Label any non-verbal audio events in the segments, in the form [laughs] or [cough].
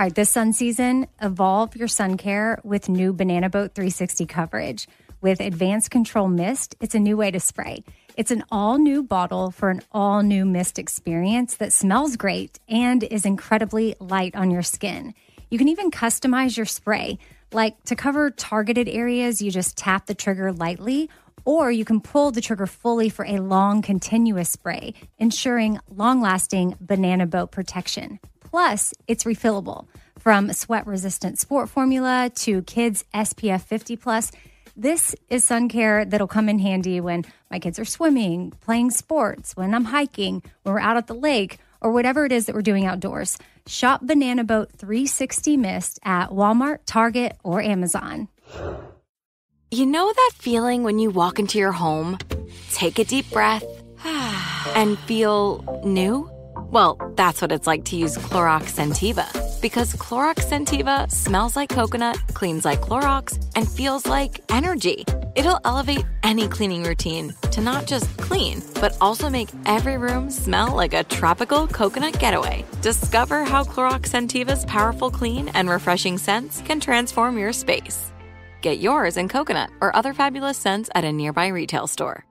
All right, this sun season, evolve your sun care with new Banana Boat 360 coverage. With advanced control mist, it's a new way to spray. It's an all new bottle for an all new mist experience that smells great and is incredibly light on your skin. You can even customize your spray. Like to cover targeted areas, you just tap the trigger lightly, or you can pull the trigger fully for a long, continuous spray, ensuring long lasting banana boat protection. Plus, it's refillable. From sweat resistant sport formula to kids SPF 50 plus, this is sun care that'll come in handy when my kids are swimming, playing sports, when I'm hiking, when we're out at the lake, or whatever it is that we're doing outdoors. Shop Banana Boat 360 Mist at Walmart, Target, or Amazon. You know that feeling when you walk into your home, take a deep breath, [sighs] and feel new? Well, that's what it's like to use Clorox Scentiva. Because Clorox Scentiva smells like coconut, cleans like Clorox, and feels like energy. It'll elevate any cleaning routine to not just clean, but also make every room smell like a tropical coconut getaway. Discover how Clorox Scentiva's powerful clean and refreshing scents can transform your space. Get yours in coconut or other fabulous scents at a nearby retail store.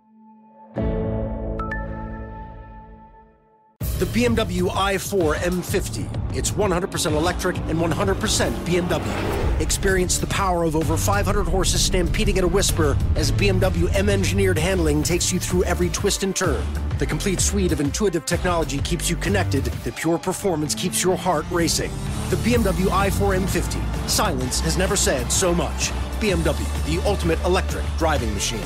The BMW i4 M50. It's 100% electric and 100% BMW. Experience the power of over 500 horses stampeding at a whisper as BMW M engineered handling takes you through every twist and turn. The complete suite of intuitive technology keeps you connected, the pure performance keeps your heart racing. The BMW i4 M50. Silence has never said so much. BMW, the ultimate electric driving machine.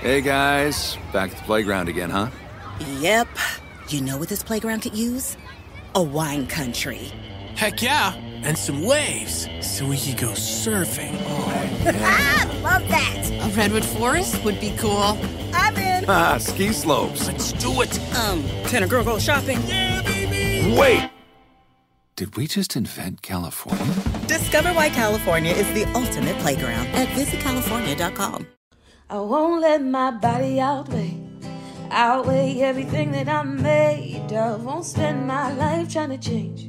Hey guys, back at the playground again, huh? Yep. You know what this playground could use? A wine country. Heck yeah, and some waves so we could go surfing. Oh, [laughs] yeah. Love that. A redwood forest would be cool. I'm in. Ah, ski slopes. Let's do it. Um, can a girl go shopping? Yeah, baby. Wait. Did we just invent California? Discover why California is the ultimate playground at visitcalifornia.com. I won't let my body outweigh, outweigh everything that I'm made of. Won't spend my life trying to change.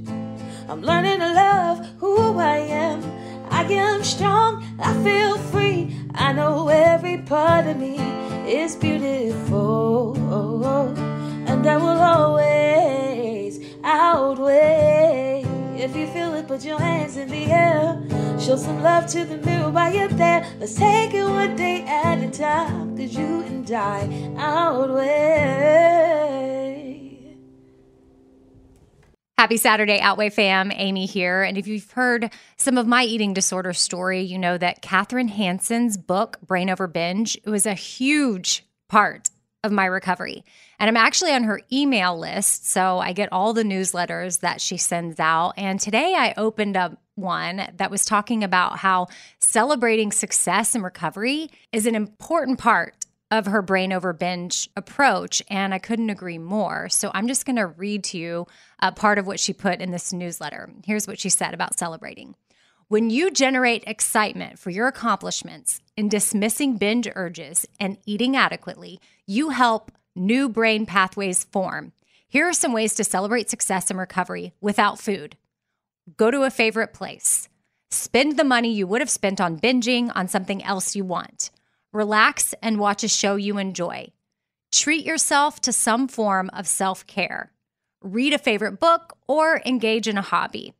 I'm learning to love who I am. I am strong, I feel free. I know every part of me is beautiful. And I will always outweigh. If you feel it, put your hands in the air. Show some love to the mirror while you're there. Let's take it one day at a time. Cause you and I outweigh. Happy Saturday, Outweigh fam. Amy here. And if you've heard some of my eating disorder story, you know that Kathryn Hansen's book, Brain Over Binge, was a huge part of my recovery. And I'm actually on her email list. So I get all the newsletters that she sends out. And today I opened up one that was talking about how celebrating success and recovery is an important part of her brain over binge approach. And I couldn't agree more. So I'm just going to read to you a part of what she put in this newsletter. Here's what she said about celebrating. When you generate excitement for your accomplishments in dismissing binge urges and eating adequately, you help new brain pathways form. Here are some ways to celebrate success and recovery without food. Go to a favorite place. Spend the money you would have spent on binging on something else you want. Relax and watch a show you enjoy. Treat yourself to some form of self care. Read a favorite book or engage in a hobby.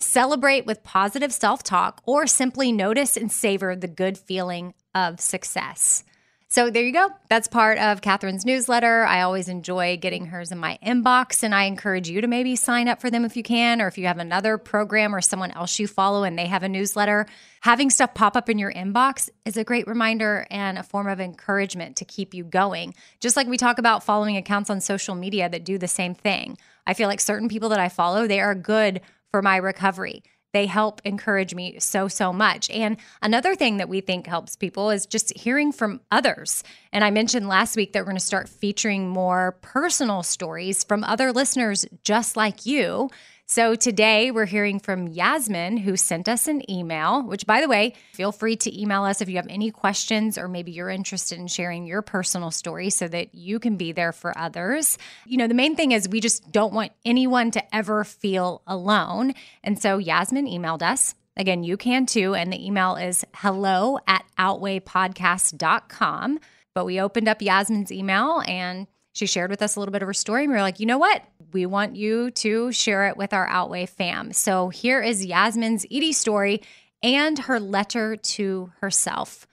Celebrate with positive self talk or simply notice and savor the good feeling of success. So there you go. That's part of Kathryn's newsletter. I always enjoy getting hers in my inbox, and I encourage you to maybe sign up for them if you can, or if you have another program or someone else you follow and they have a newsletter. Having stuff pop up in your inbox is a great reminder and a form of encouragement to keep you going. Just like we talk about following accounts on social media that do the same thing. I feel like certain people that I follow, they are good for my recovery. They help encourage me so, so much. And another thing that we think helps people is just hearing from others. And I mentioned last week that we're going to start featuring more personal stories from other listeners just like you. So today we're hearing from Yasmin, who sent us an email, which, by the way, feel free to email us if you have any questions or maybe you're interested in sharing your personal story so that you can be there for others. You know, the main thing is we just don't want anyone to ever feel alone. And so Yasmin emailed us. Again, you can too. And the email is hello at outweighpodcast.com. But we opened up Yasmin's email and she shared with us a little bit of her story. And we were like, you know what? We want you to share it with our Outweigh fam. So here is Yasmin's ED story and her letter to herself.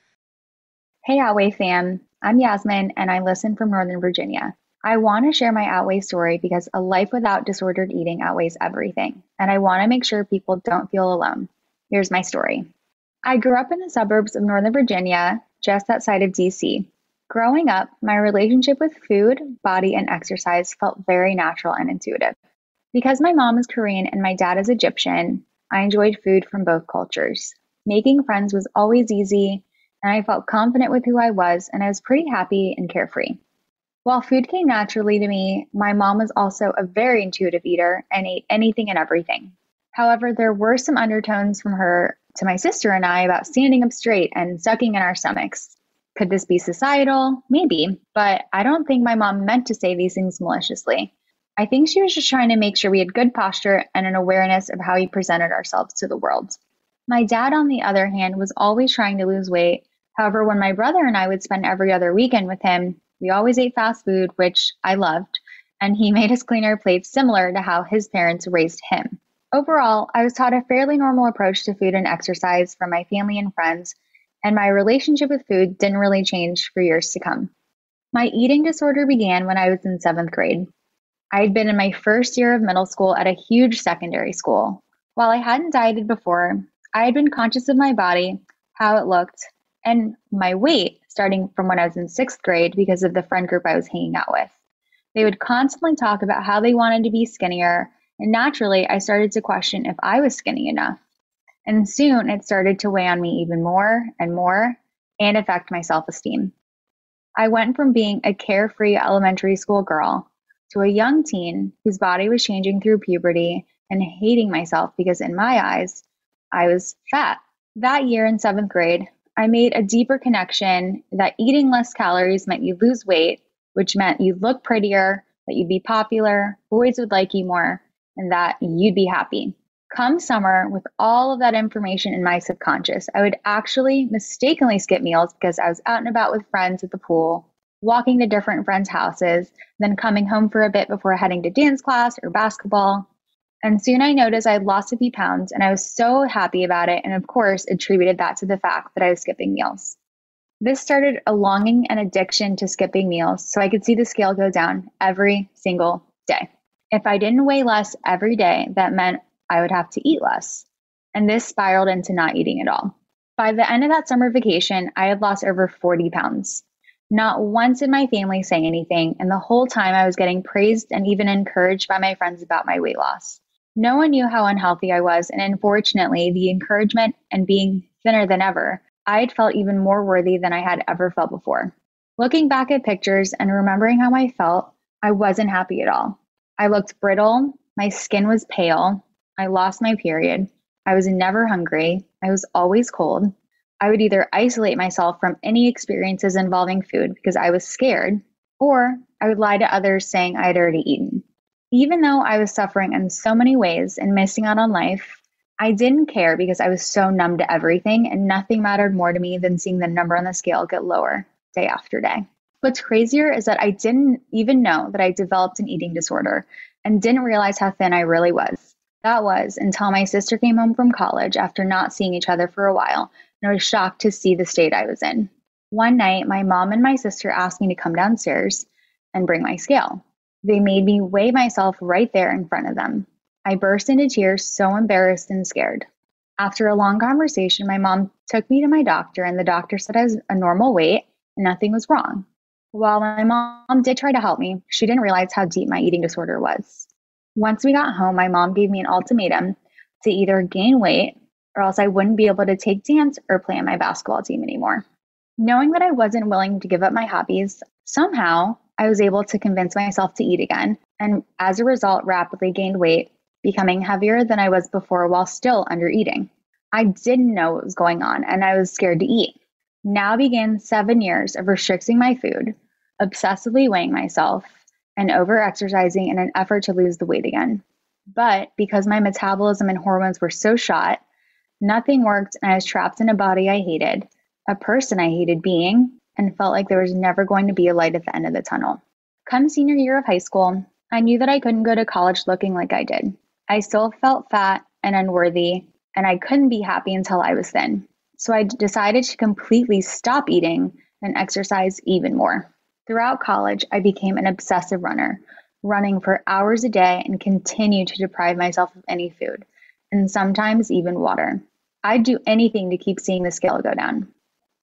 Hey, Outweigh fam. I'm Yasmin and I listen from Northern Virginia. I want to share my Outweigh story because a life without disordered eating outweighs everything. And I want to make sure people don't feel alone. Here's my story. I grew up in the suburbs of Northern Virginia, just outside of DC. Growing up, my relationship with food, body, and exercise felt very natural and intuitive. Because my mom is Korean and my dad is Egyptian, I enjoyed food from both cultures. Making friends was always easy, and I felt confident with who I was, and I was pretty happy and carefree. While food came naturally to me, my mom was also a very intuitive eater and ate anything and everything. However, there were some undertones from her to my sister and I about standing up straight and sucking in our stomachs. Could this be societal? Maybe, but I don't think my mom meant to say these things maliciously. I think she was just trying to make sure we had good posture and an awareness of how we presented ourselves to the world. My dad, on the other hand, was always trying to lose weight. However, when my brother and I would spend every other weekend with him, we always ate fast food, which I loved, and he [laughs] made us clean our plates similar to how his parents raised him. Overall, I was taught a fairly normal approach to food and exercise from my family and friends, and my relationship with food didn't really change for years to come. My eating disorder began when I was in seventh grade. I had been in my first year of middle school at a huge secondary school. While I hadn't dieted before, I had been conscious of my body, how it looked, and my weight starting from when I was in sixth grade because of the friend group I was hanging out with. They would constantly talk about how they wanted to be skinnier, and naturally, I started to question if I was skinny enough. And soon it started to weigh on me even more and more and affect my self esteem. I went from being a carefree elementary school girl to a young teen whose body was changing through puberty and hating myself because, in my eyes, I was fat. That year in seventh grade, I made a deeper connection that eating less calories meant you lose weight, which meant you'd look prettier, that you'd be popular, boys would like you more, and that you'd be happy. Come summer, with all of that information in my subconscious, I would actually mistakenly skip meals because I was out and about with friends at the pool, walking to different friends' houses, then coming home for a bit before heading to dance class or basketball. And soon I noticed I had lost a few pounds and I was so happy about it, and of course, attributed that to the fact that I was skipping meals. This started a longing and addiction to skipping meals so I could see the scale go down every single day. If I didn't weigh less every day, that meant I would have to eat less. And this spiraled into not eating at all. By the end of that summer vacation, I had lost over 40 pounds. Not once did my family say anything, and the whole time I was getting praised and even encouraged by my friends about my weight loss. No one knew how unhealthy I was, and unfortunately, the encouragement and being thinner than ever, I had felt even more worthy than I had ever felt before. Looking back at pictures and remembering how I felt, I wasn't happy at all. I looked brittle, my skin was pale, I lost my period. I was never hungry. I was always cold. I would either isolate myself from any experiences involving food because I was scared, or I would lie to others saying I had already eaten. Even though I was suffering in so many ways and missing out on life, I didn't care because I was so numb to everything and nothing mattered more to me than seeing the number on the scale get lower day after day. What's crazier is that I didn't even know that I developed an eating disorder and didn't realize how thin I really was. That was until my sister came home from college after not seeing each other for a while, and I was shocked to see the state I was in. One night, my mom and my sister asked me to come downstairs and bring my scale. They made me weigh myself right there in front of them. I burst into tears, so embarrassed and scared. After a long conversation, my mom took me to my doctor, and the doctor said I was a normal weight and nothing was wrong. While my mom did try to help me, she didn't realize how deep my eating disorder was. Once we got home, my mom gave me an ultimatum to either gain weight or else I wouldn't be able to take dance or play on my basketball team anymore. Knowing that I wasn't willing to give up my hobbies, somehow I was able to convince myself to eat again, and as a result, rapidly gained weight becoming heavier than I was before while still under eating. I didn't know what was going on and I was scared to eat. Now began seven years of restricting my food, obsessively weighing myself, and over exercising in an effort to lose the weight again. But because my metabolism and hormones were so shot, nothing worked and I was trapped in a body I hated, a person I hated being, and felt like there was never going to be a light at the end of the tunnel. Come senior year of high school, I knew that I couldn't go to college looking like I did. I still felt fat and unworthy, and I couldn't be happy until I was thin. So I decided to completely stop eating and exercise even more. Throughout college, I became an obsessive runner, running for hours a day and continued to deprive myself of any food, and sometimes even water. I'd do anything to keep seeing the scale go down.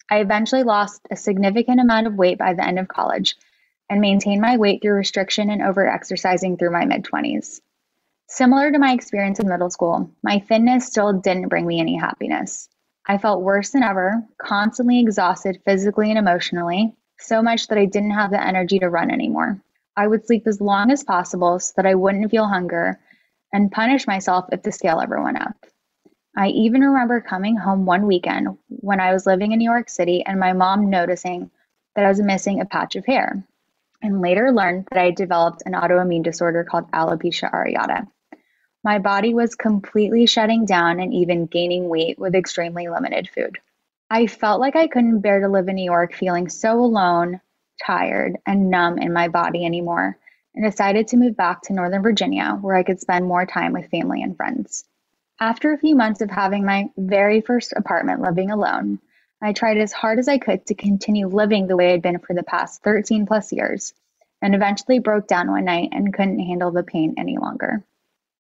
I eventually lost a significant amount of weight by the end of college and maintained my weight through restriction and overexercising through my mid 20s. Similar to my experience in middle school, my thinness still didn't bring me any happiness. I felt worse than ever, constantly exhausted physically and emotionally, so much that I didn't have the energy to run anymore. I would sleep as long as possible so that I wouldn't feel hunger and punish myself if the scale ever went up. I even remember coming home one weekend when I was living in New York City and my mom noticing that I was missing a patch of hair and later learned that I developed an autoimmune disorder called alopecia areata. My body was completely shutting down and even gaining weight with extremely limited food. I felt like I couldn't bear to live in New York feeling so alone, tired, and numb in my body anymore, and decided to move back to Northern Virginia where I could spend more time with family and friends. After a few months of having my very first apartment living alone, I tried as hard as I could to continue living the way I'd been for the past 13 plus years, and eventually broke down one night and couldn't handle the pain any longer.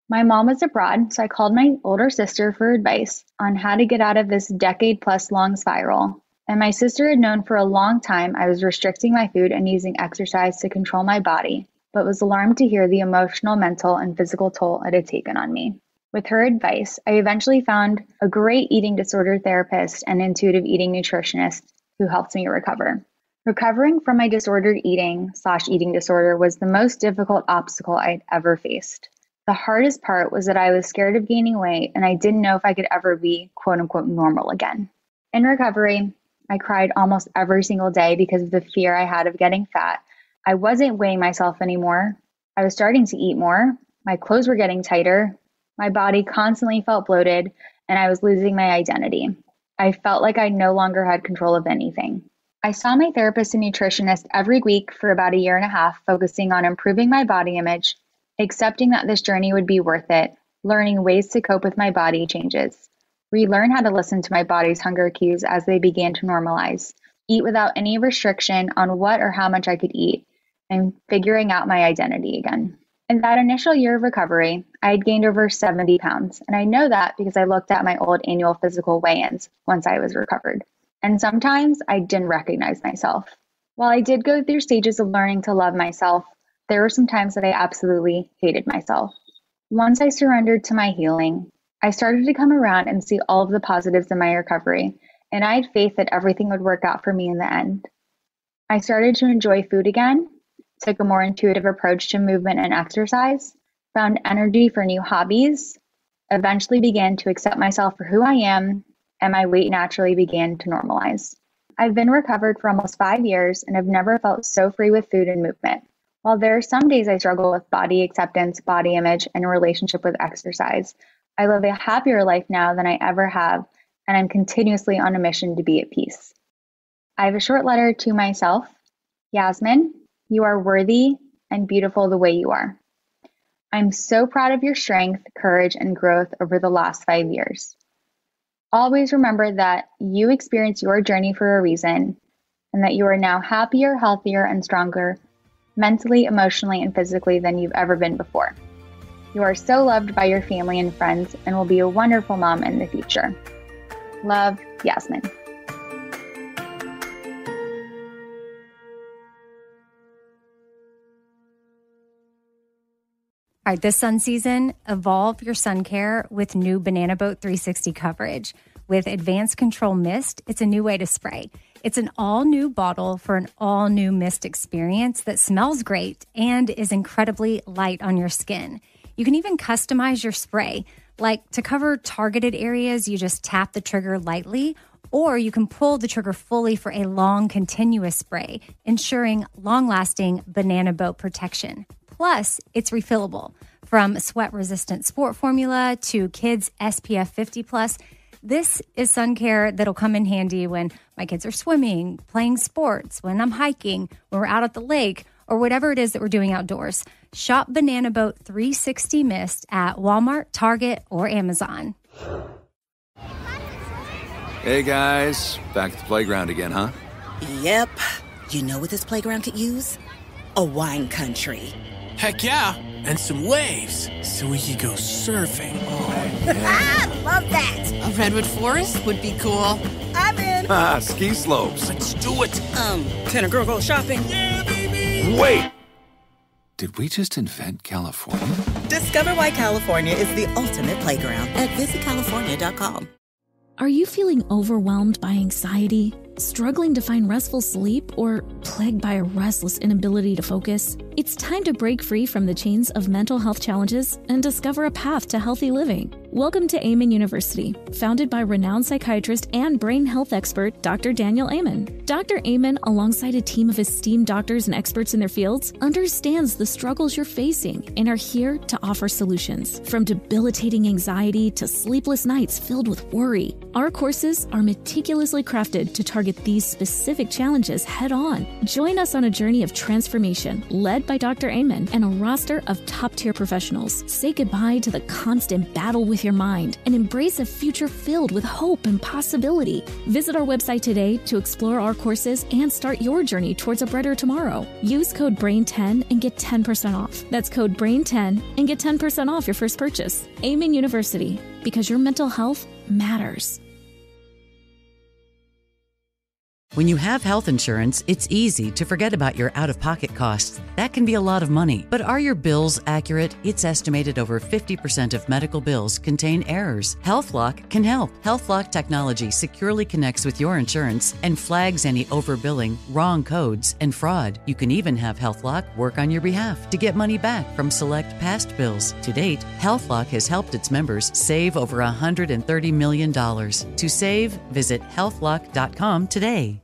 My mom was abroad, so I called my older sister for advice on how to get out of this decade plus long spiral. And my sister had known for a long time I was restricting my food and using exercise to control my body, but was alarmed to hear the emotional, mental, and physical toll it had taken on me. With her advice, I eventually found a great eating disorder therapist and intuitive eating nutritionist who helped me recover. Recovering from my disordered eating slash eating disorder was the most difficult obstacle I'd ever faced. The hardest part was that I was scared of gaining weight and I didn't know if I could ever be quote unquote normal again. In recovery, I cried almost every single day because of the fear I had of getting fat. I wasn't weighing myself anymore. I was starting to eat more. My clothes were getting tighter. My body constantly felt bloated, and I was losing my identity. I felt like I no longer had control of anything. I saw my therapist and nutritionist every week for about a year and a half, focusing on improving my body image, accepting that this journey would be worth it, learning ways to cope with my body changes, relearn how to listen to my body's hunger cues as they began to normalize, eat without any restriction on what or how much I could eat, and figuring out my identity again. In that initial year of recovery, I had gained over 70 pounds, and I know that because I looked at my old annual physical weigh ins once I was recovered. And sometimes I didn't recognize myself. While I did go through stages of learning to love myself, there were some times that I absolutely hated myself. Once I surrendered to my healing, I started to come around and see all of the positives in my recovery, and I had faith that everything would work out for me in the end. I started to enjoy food again took a more intuitive approach to movement and exercise, found energy for new hobbies, eventually began to accept myself for who I am, and my weight naturally began to normalize. I've been recovered for almost five years and have never felt so free with food and movement. While there are some days I struggle with body acceptance, body image, and relationship with exercise, I live a happier life now than I ever have, and I'm continuously on a mission to be at peace. I have a short letter to myself, Yasmin, you are worthy and beautiful the way you are. I'm so proud of your strength, courage, and growth over the last five years. Always remember that you experienced your journey for a reason and that you are now happier, healthier, and stronger mentally, emotionally, and physically than you've ever been before. You are so loved by your family and friends and will be a wonderful mom in the future. Love, Yasmin. All right, this sun season, evolve your sun care with new Banana Boat 360 coverage. With advanced control mist, it's a new way to spray. It's an all new bottle for an all new mist experience that smells great and is incredibly light on your skin. You can even customize your spray. Like to cover targeted areas, you just tap the trigger lightly, or you can pull the trigger fully for a long, continuous spray, ensuring long lasting banana boat protection. Plus, it's refillable from sweat resistant sport formula to kids SPF 50 plus. This is sun care that'll come in handy when my kids are swimming, playing sports, when I'm hiking, when we're out at the lake, or whatever it is that we're doing outdoors. Shop Banana Boat 360 Mist at Walmart, Target, or Amazon. Hey guys, back at the playground again, huh? Yep. You know what this playground could use? A wine country. Heck yeah! And some waves so we could go surfing. [laughs] Ah, love that. A redwood forest would be cool. I'm in. Ah, ski slopes. Let's do it! Um, can a girl go shopping? Yeah, baby! Wait! Did we just invent California? Discover why California is the ultimate playground at visitcalifornia.com. Are you feeling overwhelmed by anxiety, struggling to find restful sleep, or plagued by a restless inability to focus? It's time to break free from the chains of mental health challenges and discover a path to healthy living. Welcome to Amen University, founded by renowned psychiatrist and brain health expert Dr. Daniel Amen. Dr. Amen, alongside a team of esteemed doctors and experts in their fields, understands the struggles you're facing and are here to offer solutions. From debilitating anxiety to sleepless nights filled with worry, our courses are meticulously crafted to target these specific challenges head on. Join us on a journey of transformation led by Dr. Amen and a roster of top tier professionals. Say goodbye to the constant battle with your mind and embrace a future filled with hope and possibility. Visit our website today to explore our courses and start your journey towards a brighter tomorrow. Use code BRAIN10 and get 10% off. That's code BRAIN10 and get 10% off your first purchase. Amen University, because your mental health matters. When you have health insurance, it's easy to forget about your out of pocket costs. That can be a lot of money. But are your bills accurate? It's estimated over 50% of medical bills contain errors. HealthLock can help. HealthLock technology securely connects with your insurance and flags any overbilling, wrong codes, and fraud. You can even have HealthLock work on your behalf to get money back from select past bills. To date, HealthLock has helped its members save over $130 million. To save, visit healthlock.com today.